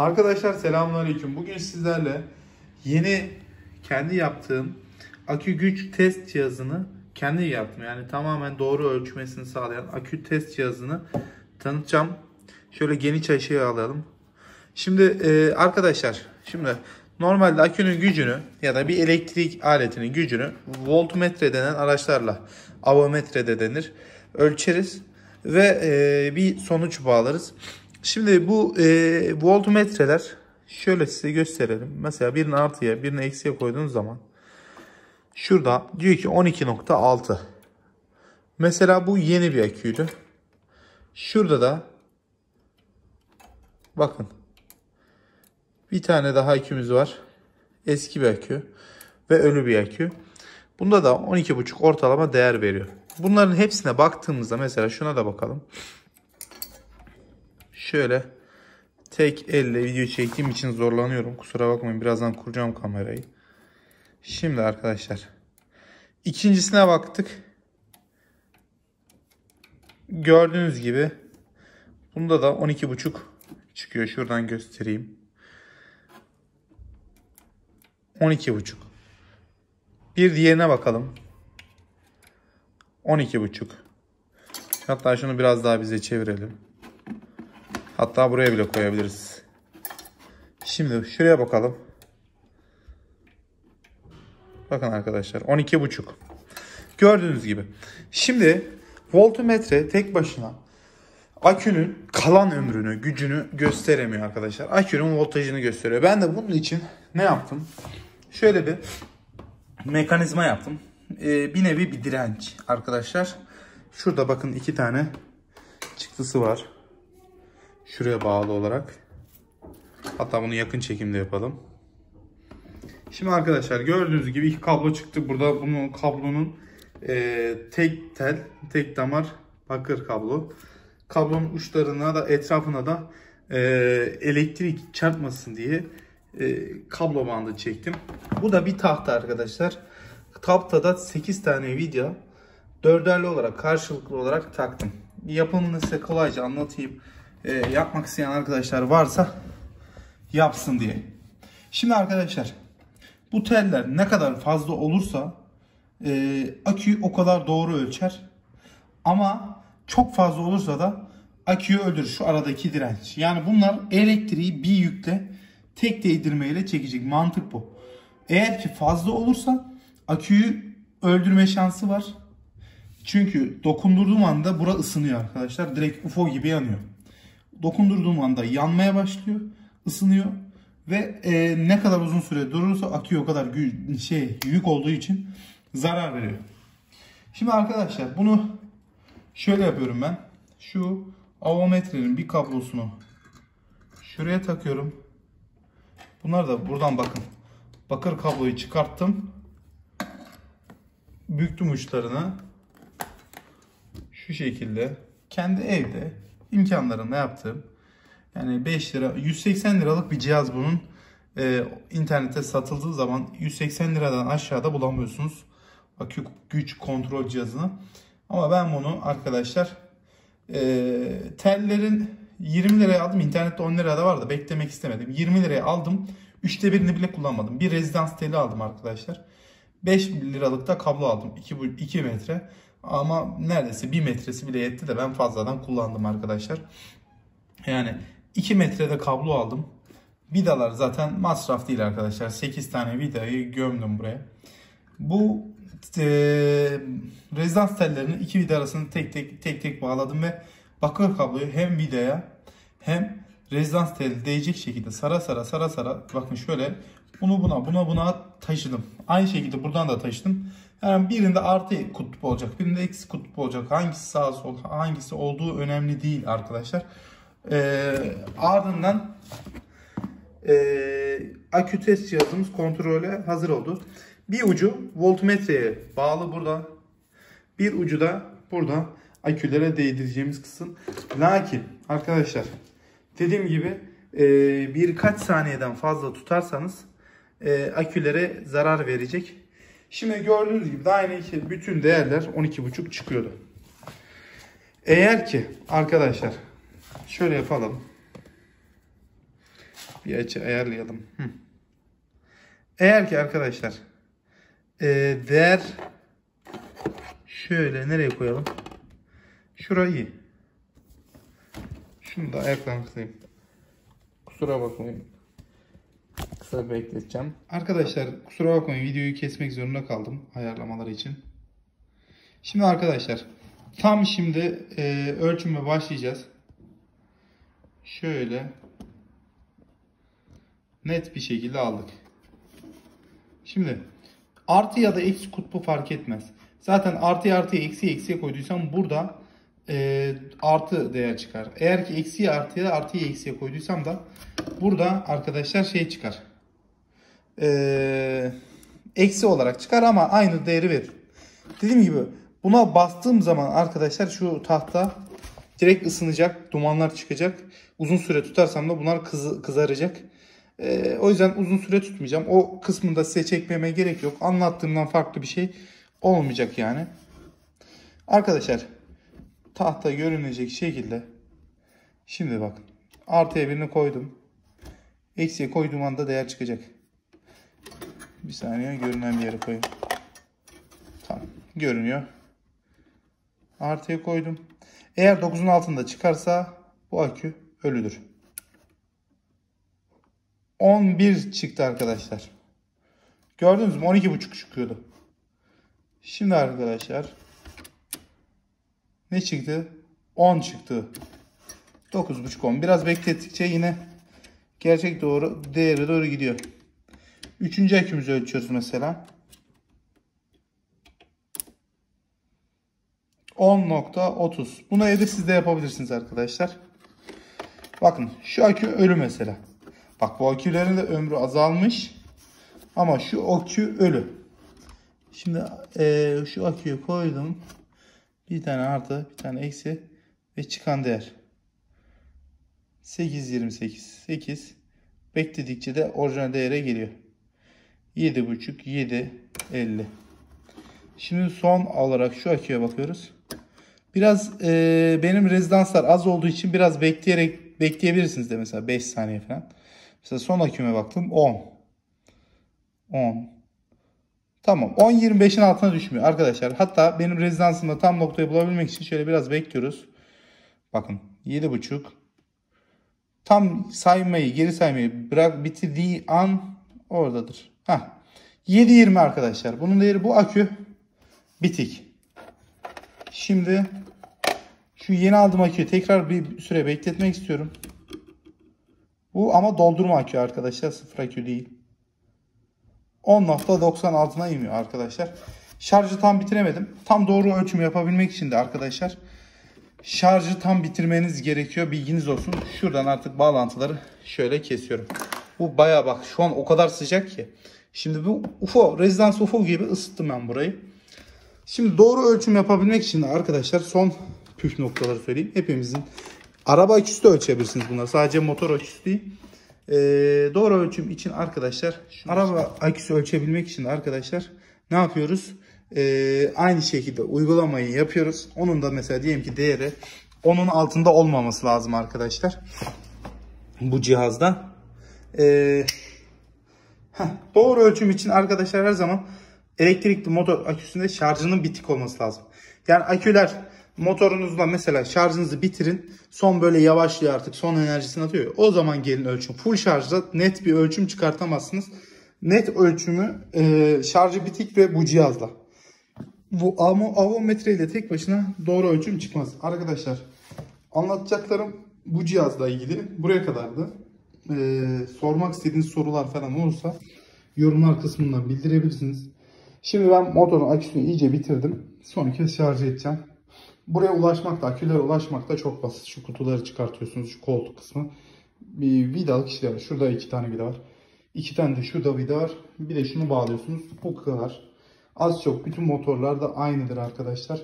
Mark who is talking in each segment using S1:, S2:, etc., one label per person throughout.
S1: Arkadaşlar selamünaleyküm. Bugün sizlerle yeni kendi yaptığım akü güç test cihazını kendi yaptım. Yani tamamen doğru ölçmesini sağlayan akü test cihazını tanıtacağım. Şöyle geniş açıya alalım. Şimdi e, arkadaşlar şimdi normalde akünün gücünü ya da bir elektrik aletinin gücünü voltmetre denen araçlarla avometre de denir ölçeriz ve e, bir sonuç bağlarız. Şimdi bu e, voltmetreler şöyle size gösterelim. Mesela birini artıya birini eksiye koyduğunuz zaman şurada diyor ki 12.6. Mesela bu yeni bir aküydü. Şurada da bakın bir tane daha akümüz var. Eski bir akü ve ölü bir akü. Bunda da 12.5 ortalama değer veriyor. Bunların hepsine baktığımızda mesela şuna da bakalım. Şöyle tek elle video çektiğim için zorlanıyorum. Kusura bakmayın birazdan kuracağım kamerayı. Şimdi arkadaşlar ikincisine baktık. Gördüğünüz gibi bunda da 12.5 çıkıyor. Şuradan göstereyim. 12.5. Bir diğerine bakalım. 12.5. Hatta şunu biraz daha bize çevirelim. Hatta buraya bile koyabiliriz. Şimdi şuraya bakalım. Bakın arkadaşlar 12.5. Gördüğünüz gibi. Şimdi voltmetre tek başına akünün kalan ömrünü, gücünü gösteremiyor arkadaşlar. Akünün voltajını gösteriyor. Ben de bunun için ne yaptım? Şöyle bir mekanizma yaptım. Ee, bir nevi bir direnç arkadaşlar. Şurada bakın iki tane çıktısı var. Şuraya bağlı olarak. Hatta bunu yakın çekimde yapalım. Şimdi arkadaşlar gördüğünüz gibi iki kablo çıktı. Burada bunun kablonun e, tek tel, tek damar bakır kablo. Kablonun uçlarına da etrafına da e, elektrik çarpmasın diye e, kablo bandı çektim. Bu da bir tahta arkadaşlar. Tahtada 8 tane video dörderli olarak karşılıklı olarak taktım. Yapımını size kolayca anlatayım. E, yapmak isteyen arkadaşlar varsa yapsın diye. Şimdi arkadaşlar bu teller ne kadar fazla olursa e, aküyü o kadar doğru ölçer. Ama çok fazla olursa da aküyü öldürür şu aradaki direnç. Yani bunlar elektriği bir yükle tek değdirmeyle çekecek. Mantık bu. Eğer ki fazla olursa aküyü öldürme şansı var. Çünkü dokundurduğum anda bura ısınıyor arkadaşlar. Direkt UFO gibi yanıyor. Dokundurduğum anda yanmaya başlıyor. ısınıyor. Ve e, ne kadar uzun süre durursa akü o kadar şey yük olduğu için zarar veriyor. Şimdi arkadaşlar bunu şöyle yapıyorum ben. Şu avometrenin bir kablosunu şuraya takıyorum. Bunlar da buradan bakın. Bakır kabloyu çıkarttım. Büktüm uçlarını. Şu şekilde kendi evde imkanlarında yaptığım yani 5 lira 180 liralık bir cihaz bunun e, internette satıldığı zaman 180 liradan aşağıda bulamıyorsunuz. Akü güç kontrol cihazını. Ama ben bunu arkadaşlar e, tellerin 20 liraya aldım. İnternette 10 liraya da vardı. Beklemek istemedim. 20 liraya aldım. 3'te birini bile kullanmadım. Bir rezidans teli aldım arkadaşlar. 5 liralık da kablo aldım. 2, 2 metre ama neredeyse 1 metresi bile yetti de ben fazladan kullandım arkadaşlar. Yani 2 metrede kablo aldım. Vidalar zaten masraf değil arkadaşlar. 8 tane vidayı gömdüm buraya. Bu e, rezidans tellerinin iki vida arasını tek tek tek tek bağladım ve bakır kabloyu hem vidaya hem rezidans teli değecek şekilde sara sara sara sara bakın şöyle bunu buna buna buna taşıdım. Aynı şekilde buradan da taşıdım. Yani birinde artı kutup olacak, birinde eksi kutup olacak. Hangisi sağ sol, hangisi olduğu önemli değil arkadaşlar. Ee, ardından e, akü test cihazımız kontrole hazır oldu. Bir ucu voltmetreye bağlı burada. Bir ucu da burada akülere değdireceğimiz kısım. Lakin arkadaşlar dediğim gibi e, birkaç saniyeden fazla tutarsanız e, akülere zarar verecek. Şimdi gördüğünüz gibi daha yeni bütün değerler 12.5 çıkıyordu. Eğer ki arkadaşlar şöyle yapalım. Bir açı ayarlayalım. Hı. Eğer ki arkadaşlar e, değer şöyle nereye koyalım? Şurayı. Şunu da ayaklarını kısayım. Kusura bakmayın. Kısa bekleteceğim. Arkadaşlar kusura bakmayın videoyu kesmek zorunda kaldım ayarlamalar için. Şimdi arkadaşlar tam şimdi e, ölçüme başlayacağız. Şöyle net bir şekilde aldık. Şimdi artı ya da eksi kutbu fark etmez. Zaten artı artıya eksi eksiye koyduysam burada e, artı değer çıkar. Eğer ki eksiye artıya artıya eksiye koyduysam da burada arkadaşlar şey çıkar. E, eksi olarak çıkar ama aynı değeri verir. Dediğim gibi buna bastığım zaman arkadaşlar şu tahta direkt ısınacak. Dumanlar çıkacak. Uzun süre tutarsam da bunlar kız, kızaracak. Ee, o yüzden uzun süre tutmayacağım. O kısmında size çekmeme gerek yok. Anlattığımdan farklı bir şey olmayacak yani. Arkadaşlar tahta görünecek şekilde şimdi bakın artıya birini koydum. Eksiye koyduğum anda değer çıkacak. Bir saniye görünen bir yere koyayım. Tamam görünüyor. Artıya koydum. Eğer 9'un altında çıkarsa bu akü ölüdür. 11 çıktı arkadaşlar. Gördünüz mü? 12.5 çıkıyordu. Şimdi arkadaşlar ne çıktı? 10 çıktı. 9.5 10. Biraz beklettikçe yine gerçek doğru değere doğru gidiyor. Üçüncü akümüzü ölçüyoruz mesela. 10.30. Bunu evde siz de yapabilirsiniz arkadaşlar. Bakın şu akü ölü mesela. Bak bu akülerin de ömrü azalmış. Ama şu akü ölü. Şimdi e, şu aküyü koydum. Bir tane artı, bir tane eksi ve çıkan değer. 8.28. 8. Bekledikçe de orijinal değere geliyor. 7.5, 7, 50. Şimdi son olarak şu aküye bakıyoruz. Biraz e, benim rezidanslar az olduğu için biraz bekleyerek bekleyebilirsiniz de mesela 5 saniye falan. Mesela son aküme baktım 10. 10. Tamam 10-25'in altına düşmüyor arkadaşlar. Hatta benim rezidansımda tam noktayı bulabilmek için şöyle biraz bekliyoruz. Bakın 7.5. Tam saymayı geri saymayı bırak bitirdiği an oradadır. Heh. 7.20 arkadaşlar. Bunun değeri bu akü bitik. Şimdi şu yeni aldığım aküyü tekrar bir süre bekletmek istiyorum. Bu ama doldurma akü arkadaşlar. Sıfır akü değil. 10.90 altına iniyor arkadaşlar. Şarjı tam bitiremedim. Tam doğru ölçüm yapabilmek için de arkadaşlar şarjı tam bitirmeniz gerekiyor. Bilginiz olsun. Şuradan artık bağlantıları şöyle kesiyorum. Bu baya bak şu an o kadar sıcak ki. Şimdi bu UFO, rezidans UFO gibi ısıttım ben burayı. Şimdi doğru ölçüm yapabilmek için arkadaşlar son püf noktaları söyleyeyim. Hepimizin araba aküsü de ölçebilirsiniz bunlar. Sadece motor aküsü değil. Ee, doğru ölçüm için arkadaşlar araba aküsü ölçebilmek için arkadaşlar ne yapıyoruz? Ee, aynı şekilde uygulamayı yapıyoruz. Onun da mesela diyelim ki değeri onun altında olmaması lazım arkadaşlar. Bu cihazda. Ee, heh, doğru ölçüm için arkadaşlar her zaman elektrikli motor aküsünde şarjının bitik olması lazım. Yani aküler motorunuzla mesela şarjınızı bitirin. Son böyle yavaşlıyor artık son enerjisini atıyor. O zaman gelin ölçüm. Full şarjda net bir ölçüm çıkartamazsınız. Net ölçümü e, şarjı bitik ve bu cihazla. Bu avometre ile tek başına doğru ölçüm çıkmaz. Arkadaşlar anlatacaklarım bu cihazla ilgili buraya kadardı. Ee, sormak istediğiniz sorular falan olursa yorumlar kısmından bildirebilirsiniz. Şimdi ben motorun aküsünü iyice bitirdim. Son kez şarj edeceğim. Buraya ulaşmak da, akülere ulaşmak da çok basit. Şu kutuları çıkartıyorsunuz, şu koltuk kısmı. Bir vidalık işler. Şurada iki tane vida var. İki tane de şurada vida var. Bir de şunu bağlıyorsunuz. Bu kadar. Az çok bütün motorlar da aynıdır arkadaşlar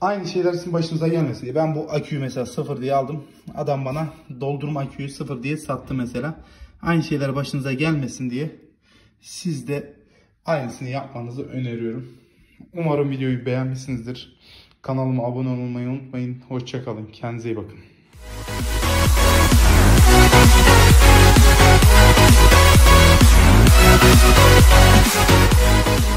S1: aynı şeyler sizin başınıza gelmesin diye. Ben bu aküyü mesela sıfır diye aldım. Adam bana doldurma aküyü sıfır diye sattı mesela. Aynı şeyler başınıza gelmesin diye siz de aynısını yapmanızı öneriyorum. Umarım videoyu beğenmişsinizdir. Kanalıma abone olmayı unutmayın. Hoşçakalın. Kendinize iyi bakın. We'll be right back.